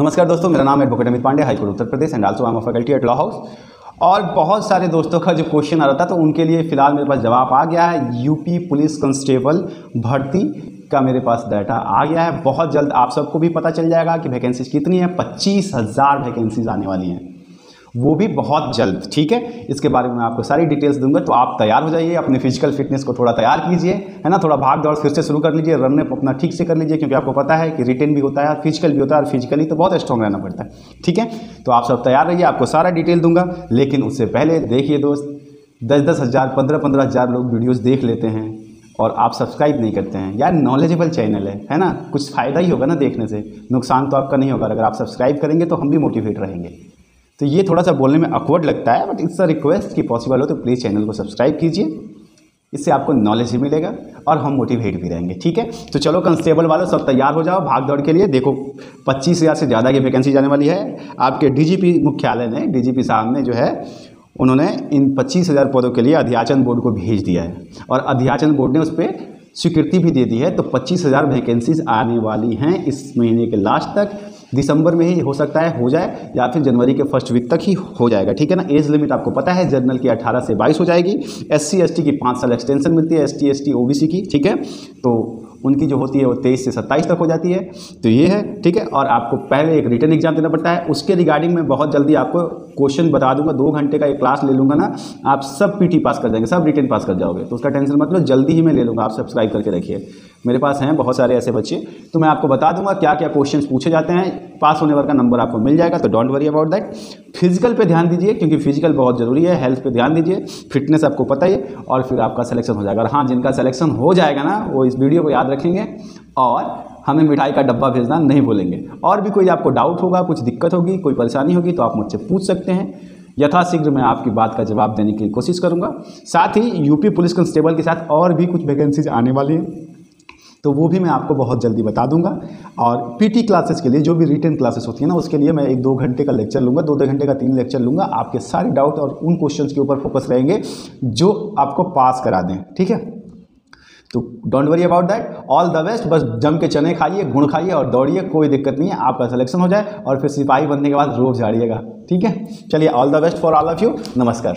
नमस्कार दोस्तों, मेरा नाम advocate Amit Pandey high court Uttar Pradesh and also am faculty at law house और बहुत सारे दोस्तों का जो क्वेश्चन आ रहा था तो उनके लिए फ़िलहाल मेरे पास जवाब आ गया है। यूपी पुलिस कांस्टेबल भर्ती का मेरे पास डाटा आ गया है। बहुत जल्द आप सबको भी पता चल जाएगा कि वैकेंसीज कितनी है। पच्चीस हज़ार वैकेंसीज आने वाली हैं। वो भी बहुत जल्द, ठीक है? इसके बारे में मैं आपको सारी डिटेल्स दूँगा तो आप तैयार हो जाइए, अपने फ़िज़िकल फिटनेस को थोड़ा तैयार कीजिए, है ना? थोड़ा भाग दौड़ फिर से शुरू कर लीजिए रन अपना ठीक से कर लीजिए, क्योंकि आपको पता है कि रिटेन भी होता है फ़िज़िकल भी होता है, और फिजिकली तो बहुत स्ट्रॉन्ग रहना पड़ता है, ठीक है? तो आप सब तैयार रहिए, आपको सारा डिटेल दूँगा, लेकिन उससे पहले देखिए दोस्त, दस दस हज़ार, पंद्रह पंद्रह हज़ार लोग वीडियोज़ देख लेते हैं, और आप सब्सक्राइब नहीं करते हैं। यार नॉलेजेबल चैनल है है ना? कुछ फ़ायदा ही होगा ना देखने से। नुकसान तो आपका नहीं होगा, अगर आप सब्सक्राइब करेंगे तो हम भी मोटिवेट रहेंगे। तो ये थोड़ा सा बोलने में अकवर्ड लगता है बट इट्स अ रिक्वेस्ट कि पॉसिबल हो तो प्लीज़ चैनल को सब्सक्राइब कीजिए। इससे आपको नॉलेज भी मिलेगा और हम मोटिवेट भी रहेंगे, ठीक है? तो चलो कंस्टेबल वालों, सब तैयार हो जाओ भाग दौड़ के लिए। देखो, पच्चीस हज़ार से ज़्यादा की वैकेंसी जाने वाली है। आपके डीजीपी मुख्यालय ने डीजीपी साहब ने जो है, उन्होंने इन पच्चीस हज़ार पदों के लिए अध्याचन बोर्ड को भेज दिया है। और अध्याचन बोर्ड ने उस पर स्वीकृति भी दे दी है तो पच्चीस हज़ार वैकेंसीज आने वाली हैं इस महीने के लास्ट तक। दिसंबर में ही हो सकता है, हो जाए, या फिर जनवरी के फ़र्स्ट वीक तक ही हो जाएगा, ठीक है ना? एज लिमिट आपको पता है जनरल की 18 से 22 हो जाएगी एस सी की पाँच साल एक्सटेंशन मिलती है एस टी की, ठीक है? तो उनकी जो होती है वो तेईस से सत्ताईस तक हो जाती है। तो ये है, ठीक है? और आपको पहले एक रिटर्न एग्ज़ाम देना पड़ता है। उसके रिगार्डिंग मैं बहुत जल्दी आपको क्वेश्चन बता दूँगा, दो घंटे का एक क्लास ले लूँगा ना, आप सब पीटी पास कर जाएँगे, सब रिटर्न पास कर जाओगे। तो उसका टेंशन मतलब जल्दी ही मैं ले लूँगा, आप सब्सक्राइब करके रखिए मेरे पास हैं बहुत सारे ऐसे बच्चे तो मैं आपको बता दूँगा क्या क्या क्वेश्चन पूछे जाते हैं। पास होने वाले का नंबर आपको मिल जाएगा तो don't worry about that. Physical पे ध्यान दीजिए, क्योंकि फ़िज़िकल बहुत ज़रूरी है, हेल्थ पे ध्यान दीजिए, फिटनेस आपको पता ही और फिर आपका सिलेक्शन हो जाएगा। और हाँ जिनका सिलेक्शन हो जाएगा ना, वो इस वीडियो को याद रखेंगे, और हमें मिठाई का डब्बा भेजना नहीं बोलेंगे और भी कोई आपको डाउट होगा, कुछ दिक्कत होगी, कोई परेशानी होगी तो आप मुझसे पूछ सकते हैं। यथाशीघ्र मैं आपकी बात का जवाब देने की कोशिश करूँगा। साथ ही यूपी पुलिस कांस्टेबल के साथ और भी कुछ वैकेंसीज आने वाली हैं। तो वो भी मैं आपको बहुत जल्दी बता दूँगा। और पीटी क्लासेस के लिए जो भी रिटर्न क्लासेस होती है ना, उसके लिए मैं एक दो घंटे का लेक्चर लूँगा दो दो घंटे का तीन लेक्चर लूँगा, आपके सारे डाउट और उन क्वेश्चन के ऊपर फोकस रहेंगे, जो आपको पास करा दें, ठीक है? तो don't worry about that all the best बस जम के चने खाइए गुण खाइए और दौड़िए, कोई दिक्कत नहीं है, आपका सिलेक्शन हो जाए और फिर सिपाही बनने के बाद रोब झाड़िएगा ठीक है? चलिए all the best for all of you नमस्कार।